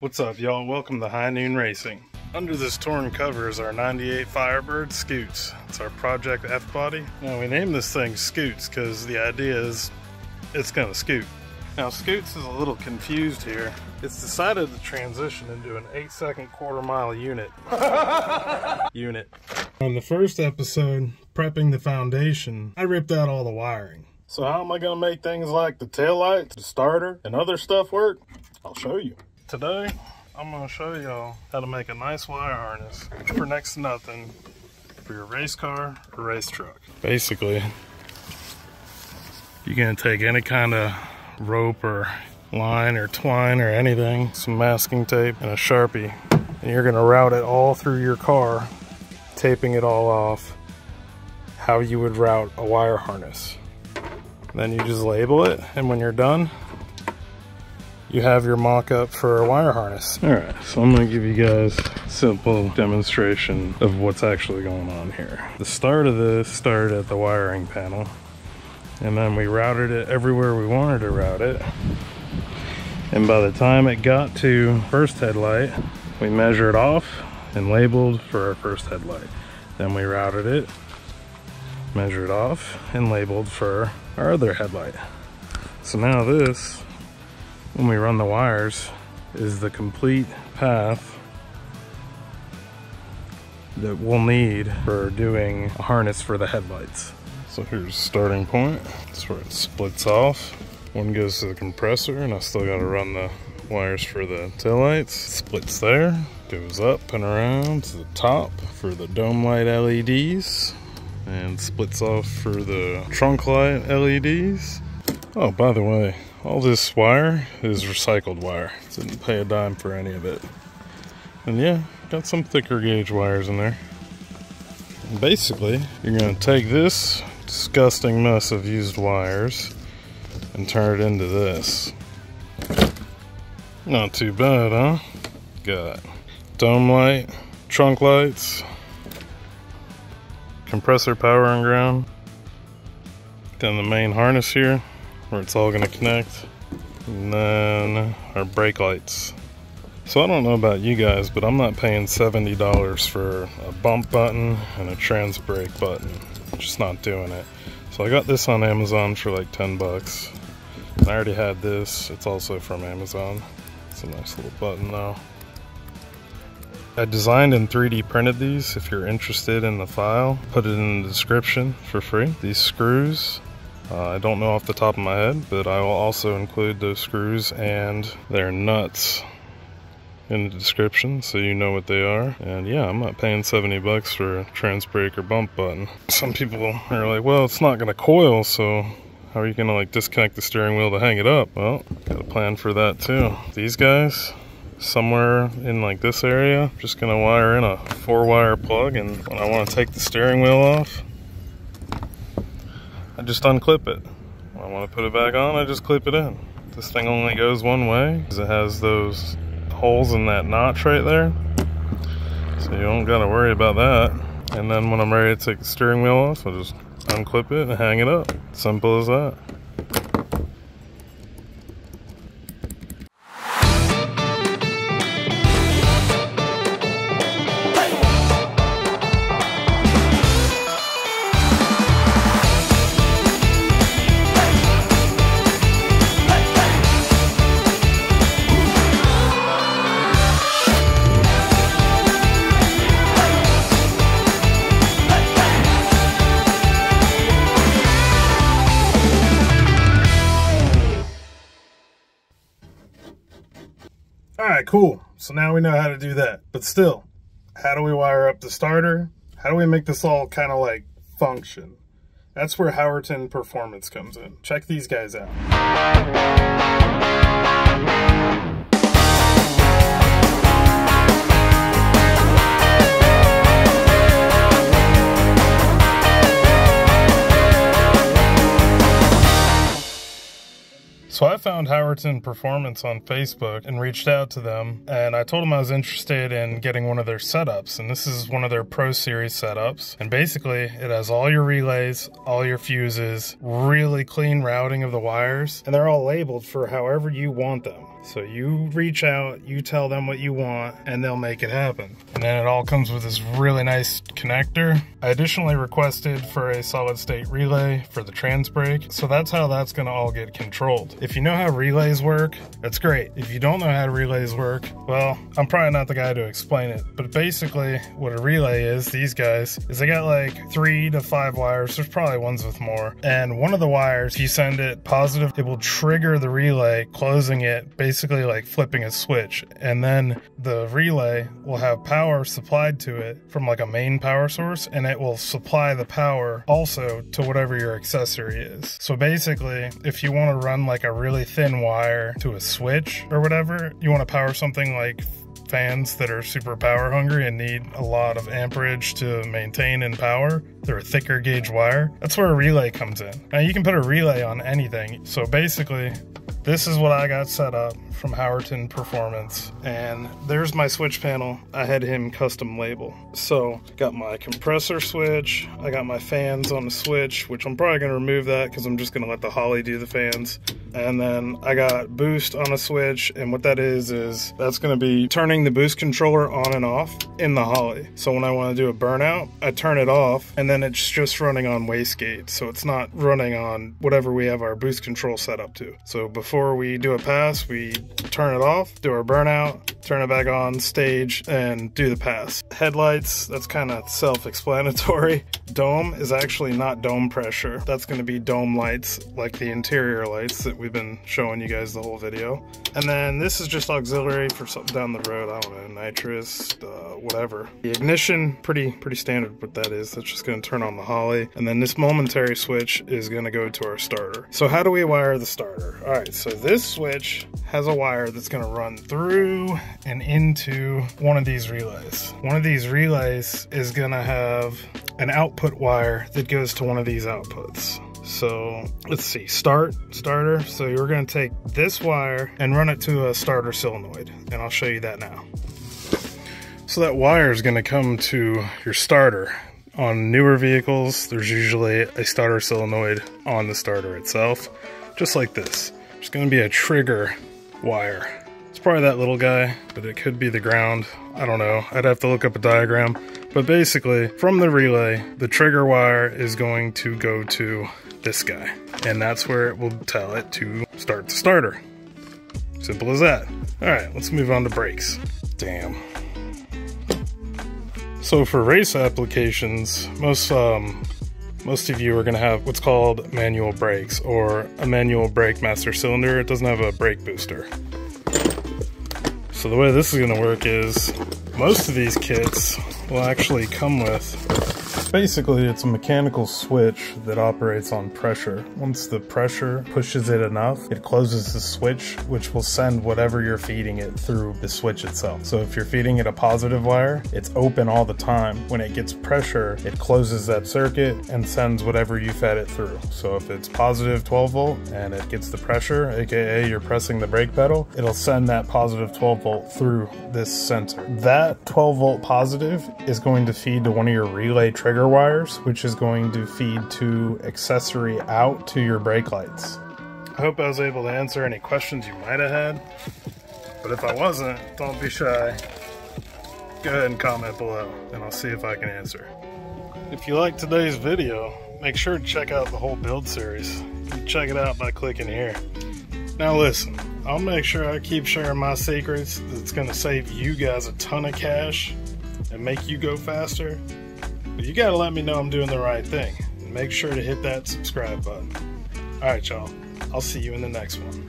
What's up, y'all? Welcome to High Noon Racing. Under this torn cover is our 98 Firebird Scoots. It's our Project F body. Now, we named this thing Scoots because the idea is it's going to scoot. Now, Scoots is a little confused here. It's decided to transition into an 8 second quarter mile unit. unit. On the first episode, prepping the foundation, I ripped out all the wiring. So how am I going to make things like the tail lights, the starter, and other stuff work? I'll show you. Today, I'm to show y'all how to make a nice wire harness for next to nothing for your race car or race truck. Basically, you're to take any kind of rope or line or twine or anything, some masking tape and a Sharpie, and you're going to route it all through your car, taping it all off how you would route a wire harness. Then you just label it, and when you're done, you have your mock-up for a wire harness. All right, so I'm gonna give you guys a simple demonstration of what's actually going on here. The start of this started at the wiring panel, and then we routed it everywhere we wanted to route it. And by the time it got to first headlight, we measured off and labeled for our first headlight. Then we routed it, measured off, and labeled for our other headlight. So now this when we run the wires is the complete path that we'll need for doing a harness for the headlights. So here's starting point. That's where it splits off. One goes to the compressor and I still gotta run the wires for the taillights. Splits there, goes up and around to the top for the dome light LEDs and splits off for the trunk light LEDs. Oh, by the way, all this wire is recycled wire. Didn't pay a dime for any of it. And yeah, got some thicker gauge wires in there. And basically, you're gonna take this disgusting mess of used wires and turn it into this. Not too bad, huh? Got dome light, trunk lights, compressor power and ground, then the main harness here, where it's all gonna connect. And then our brake lights. So I don't know about you guys, but I'm not paying $70 for a bump button and a trans brake button. I'm just not doing it. So I got this on Amazon for like 10 bucks. I already had this. It's also from Amazon. It's a nice little button though. I designed and 3D printed these. If you're interested in the file, put it in the description for free. These screws uh, I don't know off the top of my head, but I will also include those screws and their nuts in the description so you know what they are. And yeah, I'm not paying 70 bucks for a trans brake or bump button. Some people are like, well, it's not gonna coil, so how are you gonna like disconnect the steering wheel to hang it up? Well, got a plan for that too. These guys, somewhere in like this area, just gonna wire in a four wire plug and when I wanna take the steering wheel off, just unclip it. When I want to put it back on, I just clip it in. This thing only goes one way because it has those holes in that notch right there. So you don't got to worry about that. And then when I'm ready to take the steering wheel off, I'll just unclip it and hang it up. Simple as that. Right, cool. So now we know how to do that. But still, how do we wire up the starter? How do we make this all kind of like function? That's where Howerton Performance comes in. Check these guys out. So I found Howerton Performance on Facebook and reached out to them and I told them I was interested in getting one of their setups and this is one of their Pro Series setups and basically it has all your relays, all your fuses, really clean routing of the wires and they're all labeled for however you want them. So you reach out, you tell them what you want, and they'll make it happen. And then it all comes with this really nice connector. I additionally requested for a solid state relay for the trans brake. So that's how that's gonna all get controlled. If you know how relays work, that's great. If you don't know how relays work, well, I'm probably not the guy to explain it. But basically what a relay is, these guys, is they got like three to five wires. There's probably ones with more. And one of the wires, if you send it positive, it will trigger the relay, closing it basically like flipping a switch. And then the relay will have power supplied to it from like a main power source, and it will supply the power also to whatever your accessory is. So basically, if you want to run like a really thin wire to a switch or whatever, you want to power something like fans that are super power hungry and need a lot of amperage to maintain and power. They're a thicker gauge wire. That's where a relay comes in. Now you can put a relay on anything. So basically, this is what I got set up from Howerton Performance. And there's my switch panel. I had him custom label. So got my compressor switch. I got my fans on the switch, which I'm probably gonna remove that because I'm just gonna let the Holley do the fans. And then I got boost on a switch. And what that is, is that's gonna be turning the boost controller on and off in the Holley. So when I wanna do a burnout, I turn it off and then it's just running on wastegate. So it's not running on whatever we have our boost control set up to. So before we do a pass, we turn it off, do our burnout, turn it back on, stage, and do the pass. Headlights, that's kind of self-explanatory. Dome is actually not dome pressure. That's going to be dome lights, like the interior lights that we've been showing you guys the whole video. And then this is just auxiliary for something down the road. I don't know, nitrous, uh, whatever. The ignition, pretty pretty standard what that is. That's just going to turn on the Holley. And then this momentary switch is going to go to our starter. So how do we wire the starter? All right, so this switch has a wire that's going to run through and into one of these relays. One of these relays is going to have an output wire that goes to one of these outputs. So let's see, start, starter. So you're gonna take this wire and run it to a starter solenoid, and I'll show you that now. So that wire is gonna come to your starter. On newer vehicles, there's usually a starter solenoid on the starter itself, just like this. There's gonna be a trigger wire. It's probably that little guy, but it could be the ground. I don't know. I'd have to look up a diagram. But basically, from the relay, the trigger wire is going to go to this guy. And that's where it will tell it to start the starter. Simple as that. All right, let's move on to brakes. Damn. So for race applications, most um, most of you are going to have what's called manual brakes or a manual brake master cylinder. It doesn't have a brake booster. So the way this is going to work is most of these kits will actually come with Basically, it's a mechanical switch that operates on pressure. Once the pressure pushes it enough, it closes the switch, which will send whatever you're feeding it through the switch itself. So if you're feeding it a positive wire, it's open all the time. When it gets pressure, it closes that circuit and sends whatever you fed it through. So if it's positive 12 volt and it gets the pressure, aka you're pressing the brake pedal, it'll send that positive 12 volt through this sensor. That 12 volt positive is going to feed to one of your relay trigger wires, which is going to feed to accessory out to your brake lights. I hope I was able to answer any questions you might have had, but if I wasn't, don't be shy. Go ahead and comment below, and I'll see if I can answer. If you like today's video, make sure to check out the whole build series. check it out by clicking here. Now listen, I'll make sure I keep sharing my secrets that's going to save you guys a ton of cash and make you go faster but you gotta let me know I'm doing the right thing. And make sure to hit that subscribe button. Alright, y'all. I'll see you in the next one.